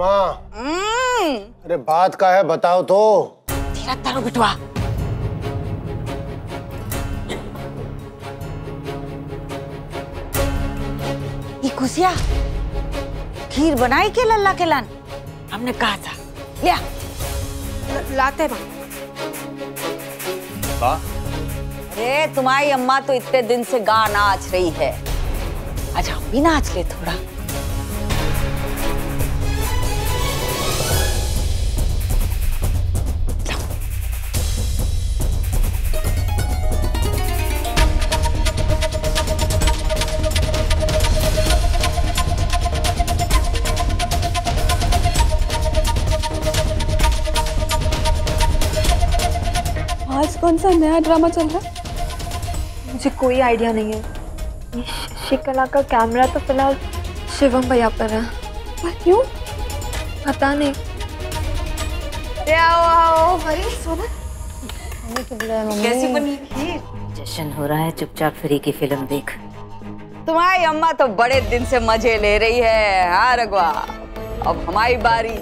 अम्मा हम्म, अरे बात का है बताओ तो। धीरज धरो बिटवा। ये खुशिया खीर बनाई के लल्ला के लान? हमने कहा था। लिया। लाते माँ। अरे तुम्हारी अम्मा तो इतने दिन से गा नाच रही है। आज हम भी नाच ले थोड़ा। आज कौन सा नया ड्रामा चल रहा है? मुझे कोई आइडिया नहीं है। शिकला का कैमरा तो फ़िलहाल शिवम भैया पर है। पर क्यों? पता नहीं। आओ आओ अरे सोना। कैसी बनी खीर जश्न हो रहा है चुपचाप फ्री की फ़िल्म देख। तुम्हारी अम्मा तो बड़े दिन से मज़े ले रही है हाँ रघुआ। अब हमारी बारी।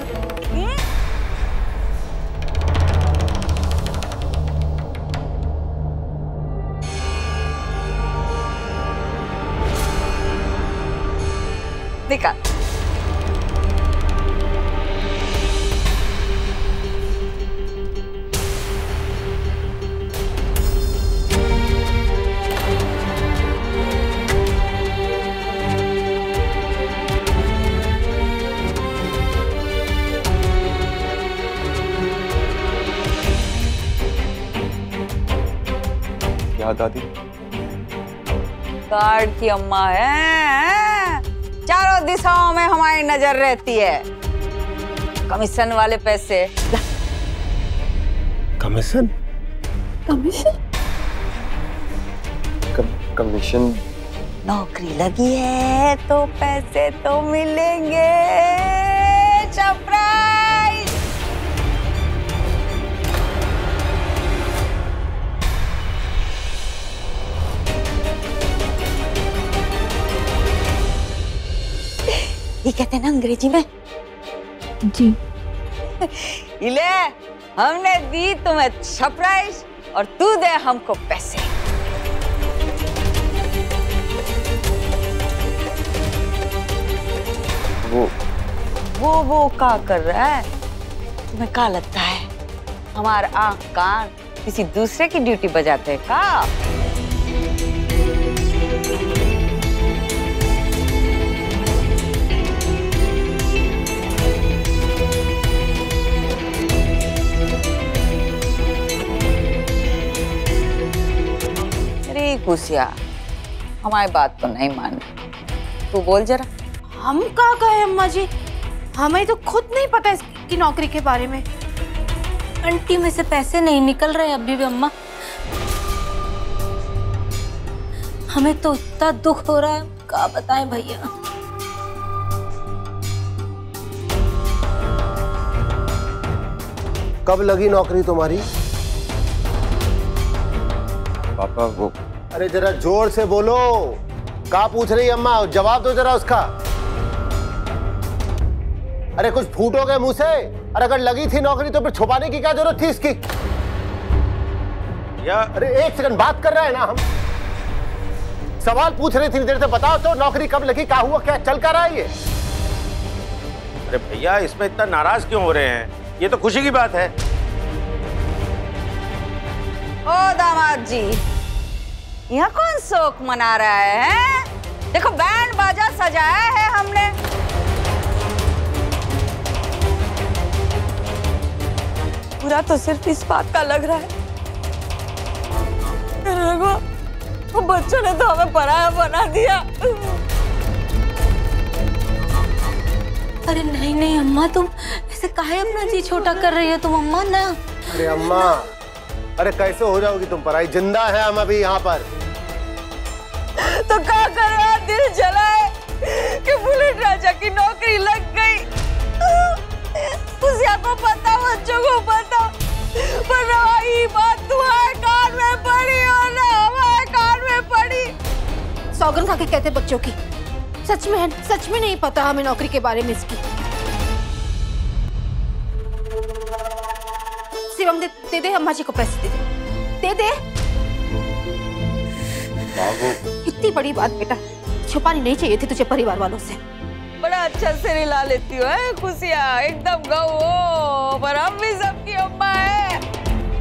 निकाल क्या दादी गार्ड की अम्मा है, हैं? चारों दिशाओं में हमारी नज़र रहती है। कमीशन वाले पैसे। कमीशन? कमीशन? कमीशन? नौकरी लगी है तो पैसे तो मिलेंगे। सरप्राइज़ कहते हैं ना अंग्रेज़ी में जी। इले हमने दी तुम्हें सरप्राइज़ और तू दे हमको पैसे। वो वो वो का कर रहा है? तुम्हें का लगता है? हमारा आँख कान किसी दूसरे की ड्यूटी बजाते हैं का अरे खुशिया हमारी बात तो नहीं मान रही। तू बोल जरा। हम का कहे अम्मा जी? हमें तो खुद नहीं पता इसकी नौकरी के बारे में। अंटी में से पैसे नहीं निकल रहे अभी भी अम्मा। हमें तो इतना दुख हो रहा है क्या बताएँ भैया। कब लगी नौकरी तुम्हारी? पापा वो अरे जरा ज़ोर से बोलो। का पूछ रही अम्मा? जवाब दो जरा उसका। अरे कुछ फूटोगे मुँह से? और अगर लगी थी नौकरी तो फिर छुपाने की क्या ज़रूरत थी इसकी? या अरे एक सेकंड बात कर रहे हैं ना हम? सवाल पूछ रहे थे देर से बताओ तो नौकरी कब लगी क्या हुआ क्या चल कर रहा है ये? अरे भैया इसमें इतना नाराज़ क्यों हो रहे हैं? ये तो खुशी की बात है। ओ दामाद जी यहाँ कौन शोक मना रहा है, हैं? देखो बैंड बाजा सजाया है हमने। पूरा तो सिर्फ़ इस बात का लग रहा है। वो बच्चों ने तो हमें पराया बना दिया। अरे नहीं नहीं अम्मा तुम ऐसे काहे अपना जी छोटा कर रही हो तुम अम्मा ना। अरे अम्मा अरे कैसे हो जाओगी तुम पराई? ज़िंदा है हम अभी यहाँ पर। तो क्या करे यार दिल जलाए कि बुलेट राजा की नौकरी लग गई। खुशिया को पता बच्चों को पता पर रही बात तुम्हारे कान में पड़ी और ना हमारे कान में पड़ी। सौगन खा के कहते बच्चों की सच में सच में नहीं पता हमें नौकरी के बारे में इसकी। शिवम दे, दे दे अम्मा जी को पैसे दे दे। दे दे। इतनी बड़ी बात बेटा छुपानी नहीं चाहिए थी तुझे परिवार वालों से। बड़ा अच्छा से रिला लेती हो है खुशियाँ? एकदम गौ पर हम भी सबकी अम्मा है।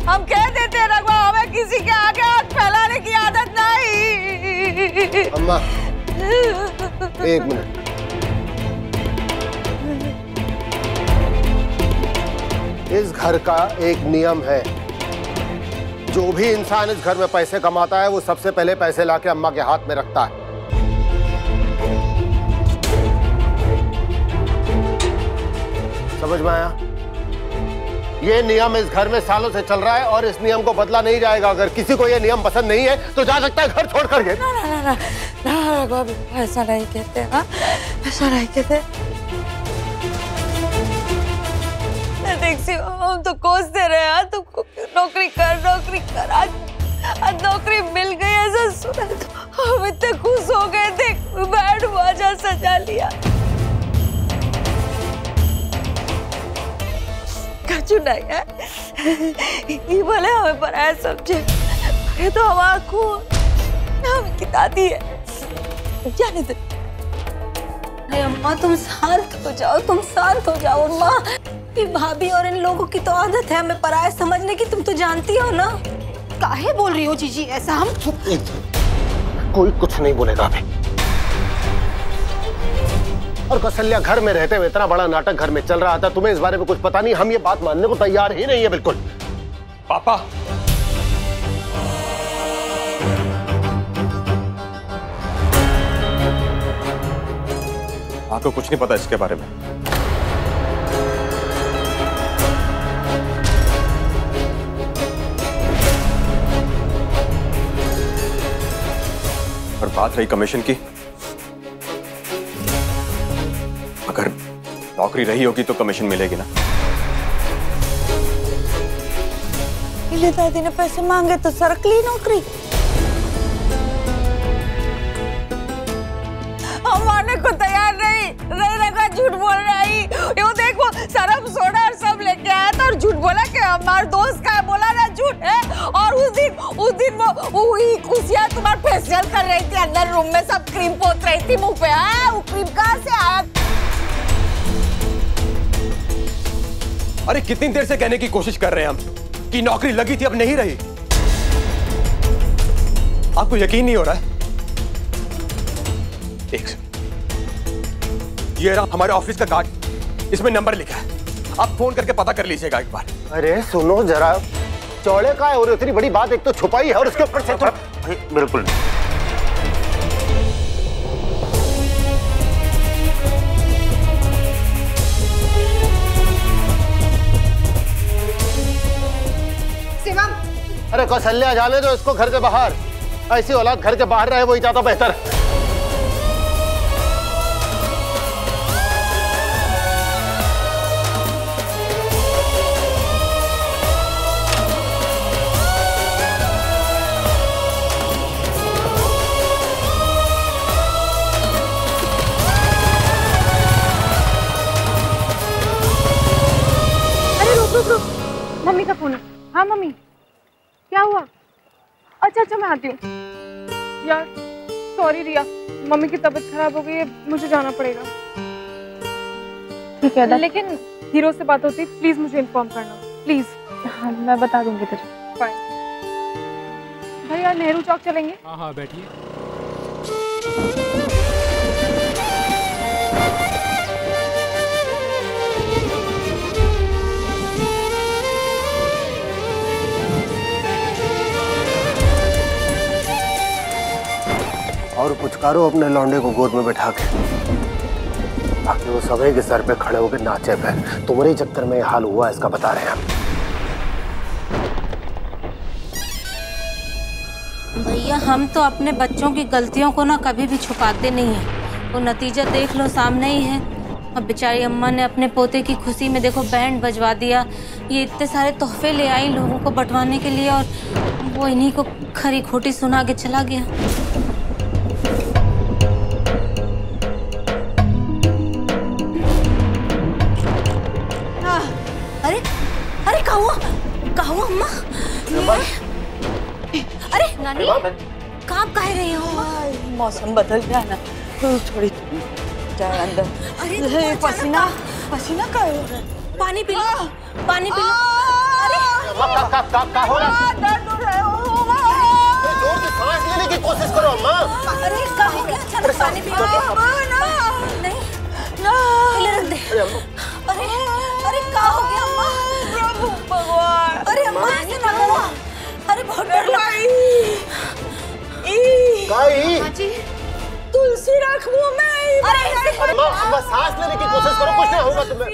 हम कह देते हैं रघुआ हमें किसी के आगे हाथ फैलाने की आदत नहीं। अम्मा एक मिनट। इस घर का एक नियम है जो भी इंसान इस घर में पैसे कमाता है वो सबसे पहले पैसे लाके अम्मा के हाथ में रखता है समझ में आया ये नियम इस घर में सालों से चल रहा है और इस नियम को बदला नहीं जाएगा अगर किसी को ये नियम पसंद नहीं है तो जा सकता है घर छोड़ करके ना ना ना ना ना रघुआ ऐसा नहीं कहते हाँ ऐसा नहीं कहते देखसी हम तो कोसते रहे हाँ तुमको नौकरी कर नौकरी कर, आज आज नौकरी मिल गई ऐसा सुना तो हम इतने खुश हो गए थे बैंड बाजा सजा लिया। चुनाई है। ये बोले, हमें पराया समझे ये तो हमारा खून हम की दादी है। जाने दे। अम्मा, तुम शांत हो जाओ, तुम शांत हो जाओ, अम्मा। ये भाभी और इन लोगों की तो आदत है हमें पराया समझने की तुम तो जानती हो ना। काहे बोल रही हो जीजी ऐसा हम? कोई कुछ नहीं बोलेगा अभी। और कौशल्या घर में रहते हुए इतना बड़ा नाटक घर में चल रहा था तुम्हें इस बारे में कुछ पता नहीं? हम ये बात मानने को तैयार ही नहीं है बिल्कुल। पापा। आपको कुछ नहीं पता इसके बारे में। और बात रही कमीशन की। अगर नौकरी रही होगी तो कमीशन मिलेगी ना। दादी ने पैसे मांगे तो सरकली नौकरी। उस दिन वो वही खुशियाँ तुम्हारा फेशियल कर रही थी अंदर रूम में सब क्रीम पोत रही थी मुँह पे हाँ वो क्रीम कहाँ से आया? अरे कितनी देर से कहने की कोशिश कर रहे हैं हम कि नौकरी लगी थी अब नहीं रही? आपको यकीन नहीं हो रहा है? एक ये रहा हमारे ऑफ़िस का कार्ड इसमें नंबर लिखा है। आप फ़ोन करके पता कर लीजिएगा एक बार। अरे सुनो जरा। चौड़े का है और इतनी बड़ी बात एक तो छुपाई है और उसके ऊपर से तुम बिल्कुल। शिवम। अरे कौशल्या जाने दो इसको घर के बाहर। ऐसी औलाद घर के बाहर रहे वही ज़्यादा बेहतर अरे आती हूँ। यार सॉरी रिया मम्मी की तबीयत खराब हो गई है मुझे जाना पड़ेगा। ठीक है लेकिन हीरो से बात होती प्लीज़ मुझे इन्फॉर्म करना प्लीज़ हाँ मैं बता दूँगी तुझे। फाइन भैया नेहरू चौक चलेंगे? हाँ हाँ बैठिए। और पुचकारो अपने लौंडे को गोद में बैठा के। ताकि वो सभी के सर पे खड़े होकर नाचे पे तुम्हारे चक्कर में हाल हुआ इसका बता रहे हैं भैया, हम तो अपने बच्चों की गलतियों को ना कभी भी छुपाते नहीं हैं। वो नतीजा देख लो, सामने ही है। अब बेचारी अम्मा ने अपने पोते की खुशी में देखो, बैंड बजवा दिया। ये इतने सारे तोहफे ले आई लोगों को बंटवाने के लिए और वो इन्हीं को खरी खोटी सुना के चला गया। कहा अम्मा? अरे नानी कहाँ कह रही हो? मौसम बदल गया ना। थोड़ी जाए अंदर। अरे पसीना पसीना का रहा पानी पी लो पानी पी लो। अरे हो है? हो है। सांस लेने की कोशिश करो अम्मा। क्या हो पानी पी लो। नहीं। पहले रख दे। अरे अरे हो गया अम्मा? प्रभु भगवान। अरे अम्मा ऐसे ना करो। अरे बहुत डर लग। काई। तुलसी रख मुँह में अरे ऐसे अम्मा अम्मा सांस लेने की कोशिश करो कुछ नहीं होगा तुम्हें।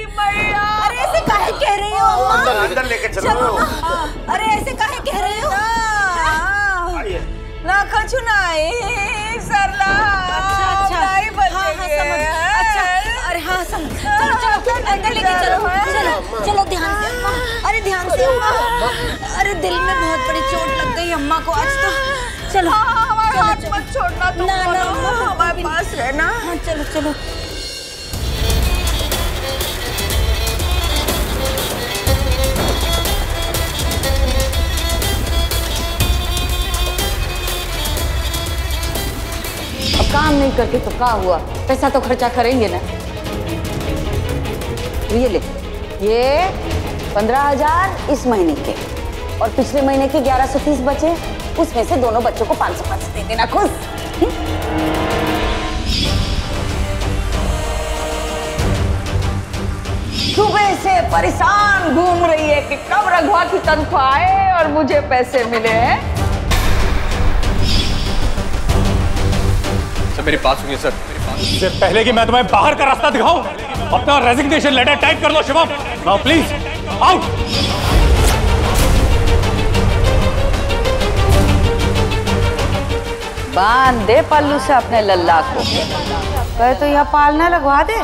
अरे ऐसे काहे कह रही हो अम्मा? अंदर अंदर लेके चलो। अरे ऐसे काहे कह रही हो? आइए। ना कछु नहीं सरला। अच्छा अच्छा। नहीं हाँ हाँ। समझ। अच्छा। अरे हाँ समझ चलो चलो अंदर लेके चलो चलो चलो ध्यान से अरे ध्यान से अरे दिल में बहुत बड़ी चोट लग गई अम्मा को आज तो। चलो हमारे हाथ। मत छोड़ना तुम ना ना हमारे पास रहना। हाँ चलो चलो। अब काम नहीं करके तो क्या हुआ? पैसा तो खर्चा करेंगे ना। ये ले ये पंद्रह हज़ार इस महीने के और पिछले महीने के ग्यारह सौ तीस बचे उसमें से दोनों बच्चों को पाँच सौ पाँच दे देना खुश सुबह से परेशान घूम रही है कि कब रघुआ की तनख्वाह आए और मुझे पैसे मिले हैं। सर मेरी बात सुनिए सर मेरे इससे पहले कि मैं तुम्हें बाहर का रास्ता दिखाऊँ अपना रेजिग्नेशन लेटर टाइप कर लो, शिवम। नाउ प्लीज़ आउट बाँध दे पल्लू से अपने लल्ला को। कहे तो यह पालना लगवा दे।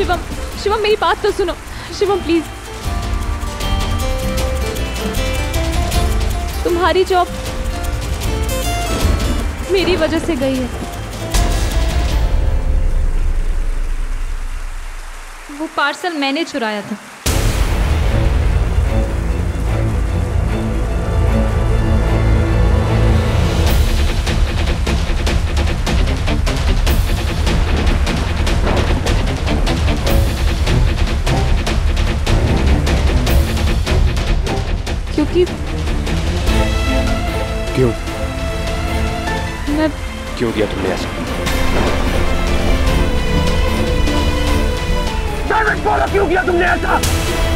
शिवम शिवम, मेरी बात तो सुनो। शिवम प्लीज़ तुम्हारी जॉब मेरी वजह से गई है। वो पार्सल मैंने चुराया था। क्योंकि क्यों? मैं क्यों किया तुमने ऐसा? क्यों किया तुमने ऐसा?